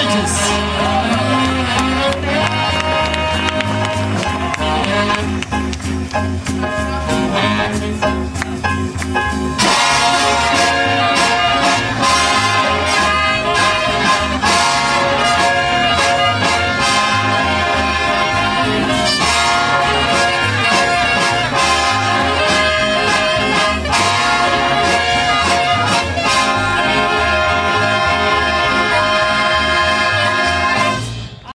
religious.